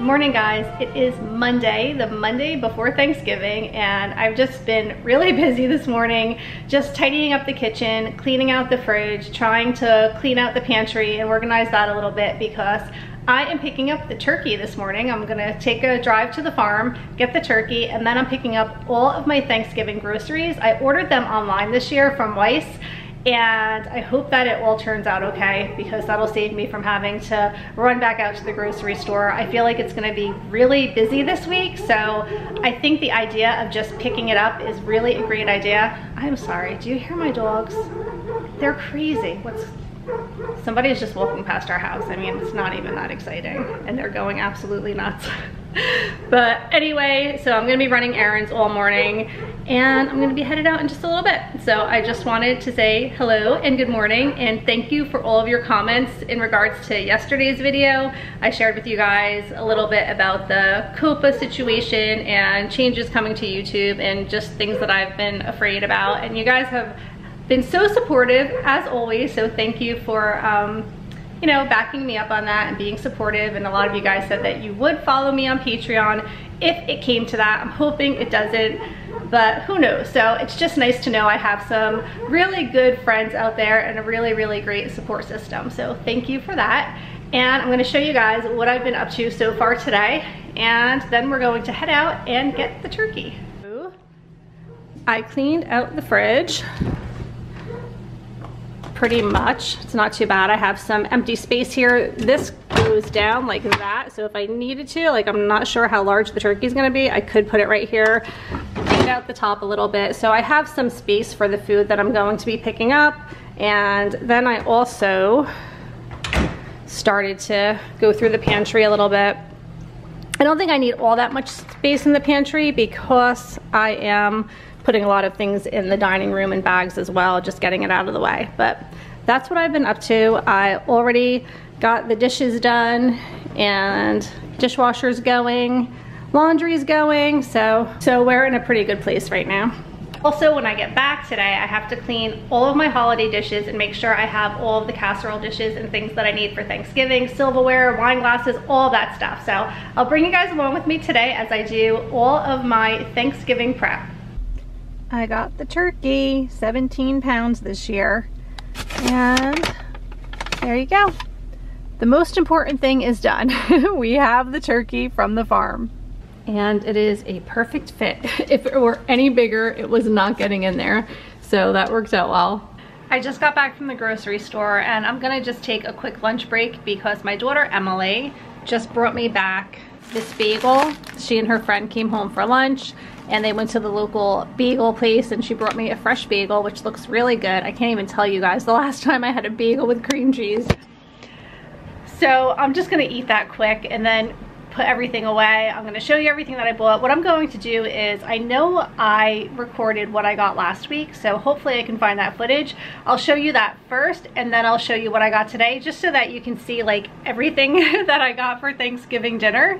morning guys it is monday the monday before thanksgiving and i've just been really busy this morning just tidying up the kitchen cleaning out the fridge trying to clean out the pantry and organize that a little bit because I am picking up the turkey this morning. I'm gonna take a drive to the farm, get the turkey, and then I'm picking up all of my Thanksgiving groceries. I ordered them online this year from Weis and I hope that it all turns out okay because that'll save me from having to run back out to the grocery store. I feel like it's gonna be really busy this week, so I think the idea of just picking it up is really a great idea. I'm sorry, do you hear my dogs? They're crazy. What's somebody is just walking past our house. I mean, it's not even that exciting and they're going absolutely nuts. but anyway, so I'm gonna be running errands all morning and I'm gonna be headed out in just a little bit. So I just wanted to say hello and good morning and thank you for all of your comments in regards to yesterday's video. I shared with you guys a little bit about the COPPA situation and changes coming to YouTube and just things that I've been afraid about. And you guys have been so supportive as always. So thank you for, um, you know, backing me up on that and being supportive. And a lot of you guys said that you would follow me on Patreon if it came to that. I'm hoping it doesn't, but who knows? So it's just nice to know I have some really good friends out there and a really, really great support system. So thank you for that. And I'm gonna show you guys what I've been up to so far today. And then we're going to head out and get the turkey. I cleaned out the fridge pretty much. It's not too bad. I have some empty space here. This goes down like that. So if I needed to, like I'm not sure how large the turkey is gonna be, I could put it right here, take out the top a little bit. So I have some space for the food that I'm going to be picking up. And then I also started to go through the pantry a little bit. I don't think I need all that much space in the pantry because I am putting a lot of things in the dining room and bags as well, just getting it out of the way. But that's what I've been up to. I already got the dishes done and dishwasher's going, laundry's going, so, so we're in a pretty good place right now. Also, when I get back today, I have to clean all of my holiday dishes and make sure I have all of the casserole dishes and things that I need for Thanksgiving, silverware, wine glasses, all that stuff. So I'll bring you guys along with me today as I do all of my Thanksgiving prep. I got the turkey, 17 pounds this year. And there you go. The most important thing is done. we have the turkey from the farm. And it is a perfect fit. if it were any bigger, it was not getting in there. So that worked out well. I just got back from the grocery store and I'm gonna just take a quick lunch break because my daughter Emily just brought me back this bagel. She and her friend came home for lunch and they went to the local bagel place and she brought me a fresh bagel which looks really good. I can't even tell you guys the last time I had a bagel with cream cheese. So I'm just gonna eat that quick and then put everything away. I'm gonna show you everything that I bought. What I'm going to do is, I know I recorded what I got last week, so hopefully I can find that footage. I'll show you that first, and then I'll show you what I got today, just so that you can see like everything that I got for Thanksgiving dinner.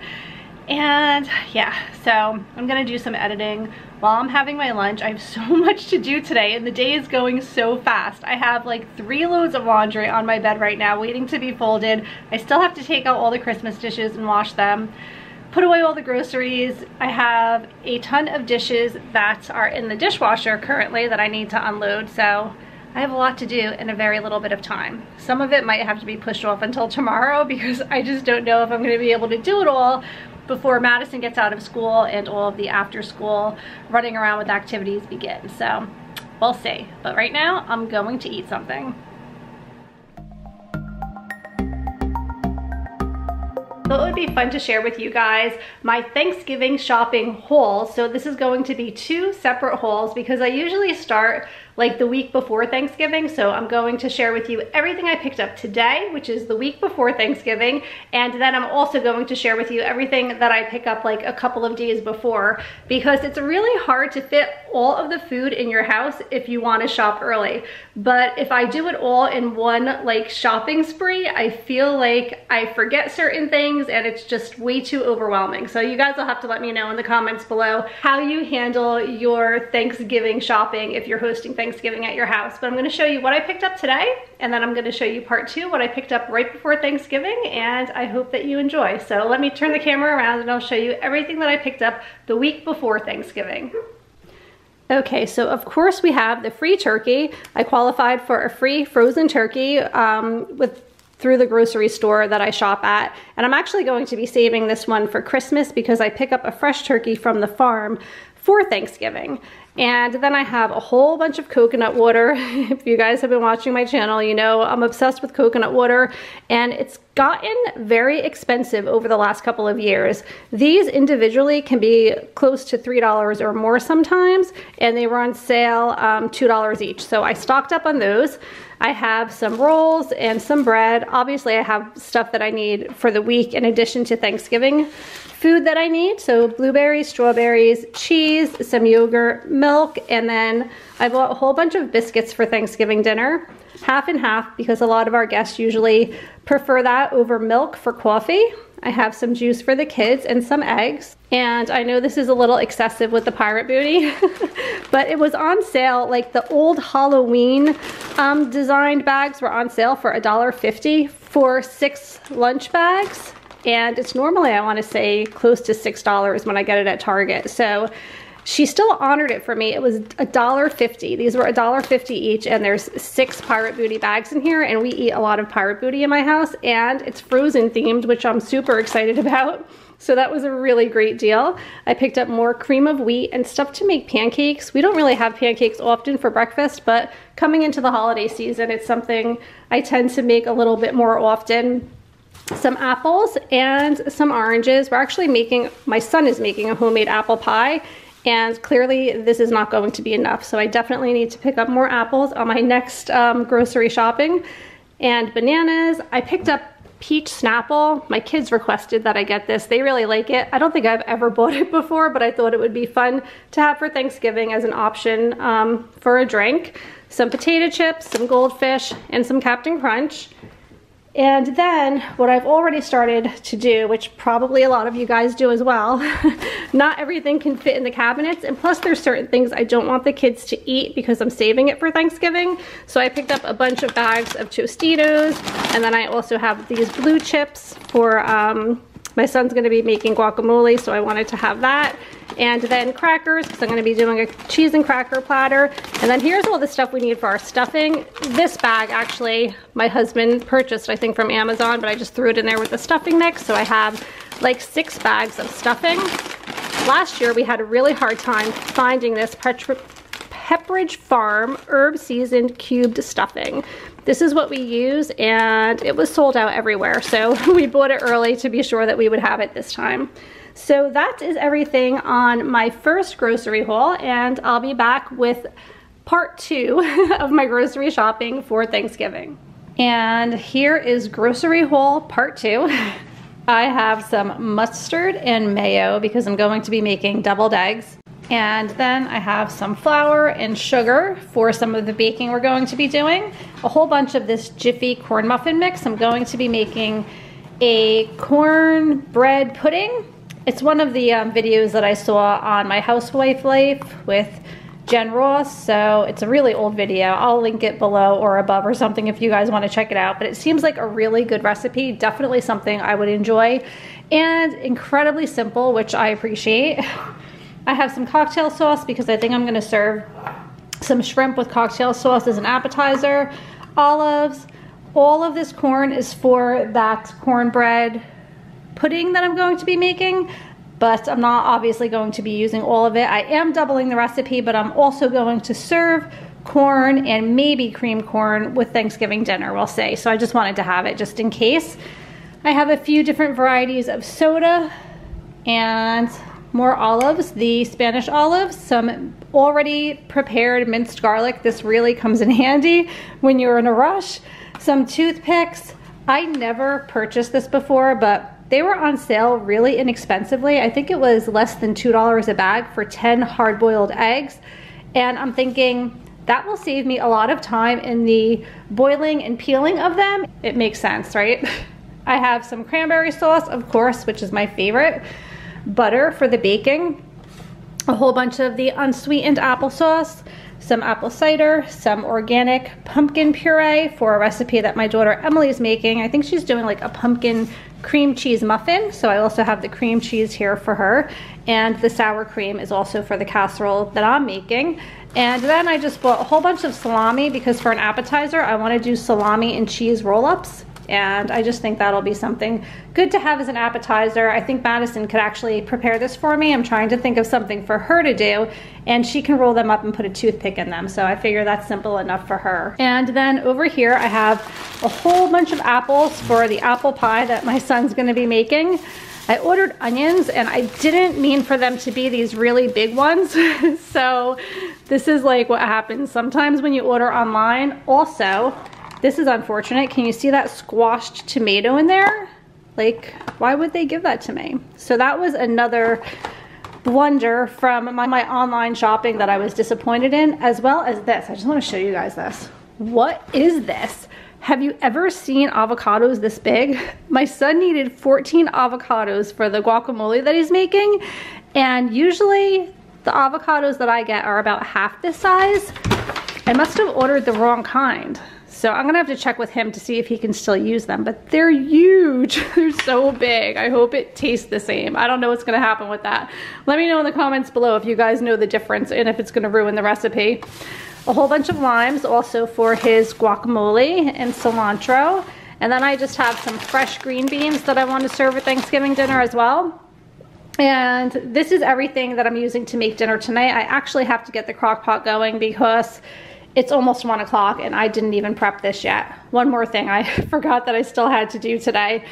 And yeah, so I'm gonna do some editing while I'm having my lunch. I have so much to do today and the day is going so fast. I have like three loads of laundry on my bed right now waiting to be folded. I still have to take out all the Christmas dishes and wash them put away all the groceries. I have a ton of dishes that are in the dishwasher currently that I need to unload. So I have a lot to do in a very little bit of time. Some of it might have to be pushed off until tomorrow because I just don't know if I'm gonna be able to do it all before Madison gets out of school and all of the after school running around with activities begin. So we'll see. But right now I'm going to eat something. thought it would be fun to share with you guys my Thanksgiving shopping haul. So this is going to be two separate hauls because I usually start like the week before Thanksgiving. So I'm going to share with you everything I picked up today, which is the week before Thanksgiving. And then I'm also going to share with you everything that I pick up like a couple of days before because it's really hard to fit all of the food in your house if you want to shop early. But if I do it all in one like shopping spree, I feel like I forget certain things and it's just way too overwhelming. So you guys will have to let me know in the comments below how you handle your Thanksgiving shopping if you're hosting Thanksgiving Thanksgiving at your house, but I'm gonna show you what I picked up today, and then I'm gonna show you part two, what I picked up right before Thanksgiving, and I hope that you enjoy. So let me turn the camera around and I'll show you everything that I picked up the week before Thanksgiving. Okay, so of course we have the free turkey. I qualified for a free frozen turkey um, with through the grocery store that I shop at. And I'm actually going to be saving this one for Christmas because I pick up a fresh turkey from the farm for Thanksgiving. And then I have a whole bunch of coconut water. if you guys have been watching my channel, you know I'm obsessed with coconut water and it's gotten very expensive over the last couple of years. These individually can be close to $3 or more sometimes and they were on sale um, $2 each. So I stocked up on those. I have some rolls and some bread. Obviously I have stuff that I need for the week in addition to Thanksgiving food that I need. So blueberries, strawberries, cheese, some yogurt, milk, and then I bought a whole bunch of biscuits for Thanksgiving dinner. Half and half because a lot of our guests usually prefer that over milk for coffee. I have some juice for the kids and some eggs. And I know this is a little excessive with the pirate booty, but it was on sale. Like the old Halloween um, designed bags were on sale for $1.50 for six lunch bags and it's normally, I wanna say, close to $6 when I get it at Target. So she still honored it for me. It was $1.50. These were $1.50 each and there's six Pirate Booty bags in here and we eat a lot of Pirate Booty in my house and it's frozen themed, which I'm super excited about. So that was a really great deal. I picked up more cream of wheat and stuff to make pancakes. We don't really have pancakes often for breakfast, but coming into the holiday season, it's something I tend to make a little bit more often some apples and some oranges. We're actually making, my son is making a homemade apple pie and clearly this is not going to be enough. So I definitely need to pick up more apples on my next um, grocery shopping and bananas. I picked up peach snapple. My kids requested that I get this. They really like it. I don't think I've ever bought it before, but I thought it would be fun to have for Thanksgiving as an option um, for a drink. Some potato chips, some goldfish, and some Captain Crunch. And then what I've already started to do, which probably a lot of you guys do as well, not everything can fit in the cabinets. And plus there's certain things I don't want the kids to eat because I'm saving it for Thanksgiving. So I picked up a bunch of bags of Tostitos. And then I also have these blue chips for, um, my son's gonna be making guacamole, so I wanted to have that and then crackers because I'm to be doing a cheese and cracker platter. And then here's all the stuff we need for our stuffing. This bag actually my husband purchased I think from Amazon, but I just threw it in there with the stuffing mix. So I have like six bags of stuffing. Last year we had a really hard time finding this Pepperidge Farm herb seasoned cubed stuffing. This is what we use and it was sold out everywhere. So we bought it early to be sure that we would have it this time. So that is everything on my first grocery haul and I'll be back with part two of my grocery shopping for Thanksgiving. And here is grocery haul part two. I have some mustard and mayo because I'm going to be making deviled eggs. And then I have some flour and sugar for some of the baking we're going to be doing. A whole bunch of this Jiffy corn muffin mix. I'm going to be making a corn bread pudding it's one of the um, videos that I saw on my housewife life with Jen Ross, so it's a really old video. I'll link it below or above or something if you guys want to check it out, but it seems like a really good recipe, definitely something I would enjoy, and incredibly simple, which I appreciate. I have some cocktail sauce because I think I'm going to serve some shrimp with cocktail sauce as an appetizer, olives, all of this corn is for that cornbread pudding that I'm going to be making, but I'm not obviously going to be using all of it. I am doubling the recipe, but I'm also going to serve corn and maybe cream corn with Thanksgiving dinner, we'll say. So I just wanted to have it just in case. I have a few different varieties of soda and more olives, the Spanish olives, some already prepared minced garlic. This really comes in handy when you're in a rush. Some toothpicks. I never purchased this before, but they were on sale really inexpensively. I think it was less than $2 a bag for 10 hard-boiled eggs. And I'm thinking, that will save me a lot of time in the boiling and peeling of them. It makes sense, right? I have some cranberry sauce, of course, which is my favorite. Butter for the baking. A whole bunch of the unsweetened applesauce. some apple cider, some organic pumpkin puree for a recipe that my daughter Emily is making. I think she's doing like a pumpkin cream cheese muffin. So I also have the cream cheese here for her. And the sour cream is also for the casserole that I'm making. And then I just bought a whole bunch of salami because for an appetizer, I want to do salami and cheese roll-ups and I just think that'll be something good to have as an appetizer. I think Madison could actually prepare this for me. I'm trying to think of something for her to do and she can roll them up and put a toothpick in them. So I figure that's simple enough for her. And then over here I have a whole bunch of apples for the apple pie that my son's gonna be making. I ordered onions and I didn't mean for them to be these really big ones. so this is like what happens sometimes when you order online. Also, this is unfortunate. Can you see that squashed tomato in there? Like, why would they give that to me? So that was another blunder from my, my online shopping that I was disappointed in, as well as this. I just wanna show you guys this. What is this? Have you ever seen avocados this big? My son needed 14 avocados for the guacamole that he's making. And usually the avocados that I get are about half this size. I must have ordered the wrong kind. So I'm gonna have to check with him to see if he can still use them, but they're huge. they're so big. I hope it tastes the same. I don't know what's gonna happen with that. Let me know in the comments below if you guys know the difference and if it's gonna ruin the recipe. A whole bunch of limes also for his guacamole and cilantro. And then I just have some fresh green beans that I want to serve at Thanksgiving dinner as well. And this is everything that I'm using to make dinner tonight. I actually have to get the crock pot going because it's almost one o'clock and I didn't even prep this yet. One more thing I forgot that I still had to do today.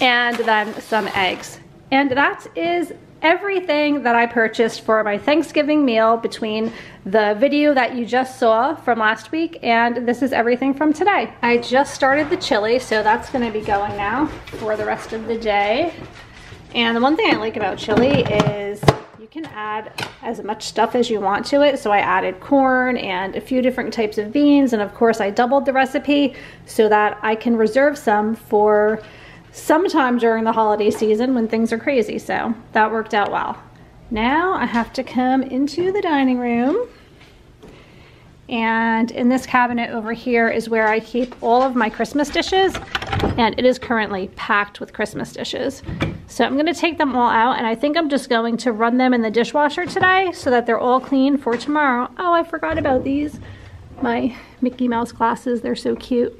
And then some eggs. And that is everything that I purchased for my Thanksgiving meal between the video that you just saw from last week and this is everything from today. I just started the chili, so that's gonna be going now for the rest of the day. And the one thing I like about chili is can add as much stuff as you want to it. So I added corn and a few different types of beans. And of course I doubled the recipe so that I can reserve some for sometime during the holiday season when things are crazy. So that worked out well. Now I have to come into the dining room and in this cabinet over here is where I keep all of my Christmas dishes and it is currently packed with Christmas dishes. So I'm gonna take them all out and I think I'm just going to run them in the dishwasher today so that they're all clean for tomorrow. Oh, I forgot about these. My Mickey Mouse glasses, they're so cute.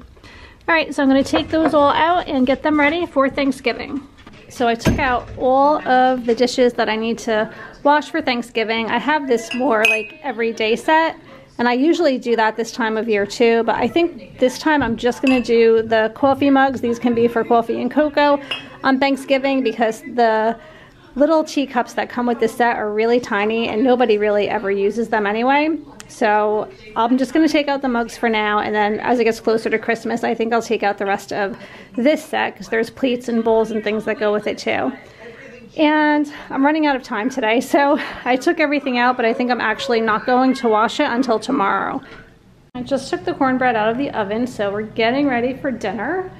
All right, so I'm gonna take those all out and get them ready for Thanksgiving. So I took out all of the dishes that I need to wash for Thanksgiving. I have this more like everyday set and I usually do that this time of year too, but I think this time I'm just gonna do the coffee mugs. These can be for coffee and cocoa on Thanksgiving because the little teacups that come with this set are really tiny and nobody really ever uses them anyway. So I'm just gonna take out the mugs for now and then as it gets closer to Christmas, I think I'll take out the rest of this set because there's plates and bowls and things that go with it too. And I'm running out of time today, so I took everything out, but I think I'm actually not going to wash it until tomorrow. I just took the cornbread out of the oven, so we're getting ready for dinner.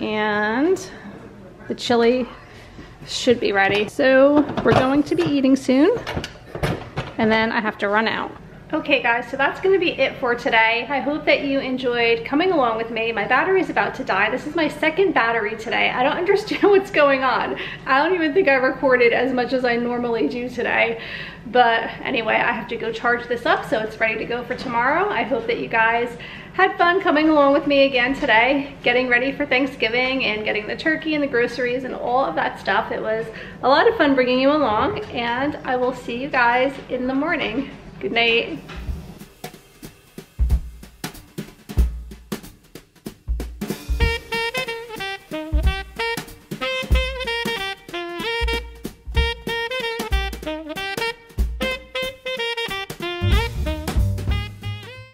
And the chili should be ready. So we're going to be eating soon, and then I have to run out. Okay guys, so that's gonna be it for today. I hope that you enjoyed coming along with me. My battery's about to die. This is my second battery today. I don't understand what's going on. I don't even think I recorded as much as I normally do today. But anyway, I have to go charge this up so it's ready to go for tomorrow. I hope that you guys had fun coming along with me again today, getting ready for Thanksgiving and getting the turkey and the groceries and all of that stuff. It was a lot of fun bringing you along and I will see you guys in the morning. Good night.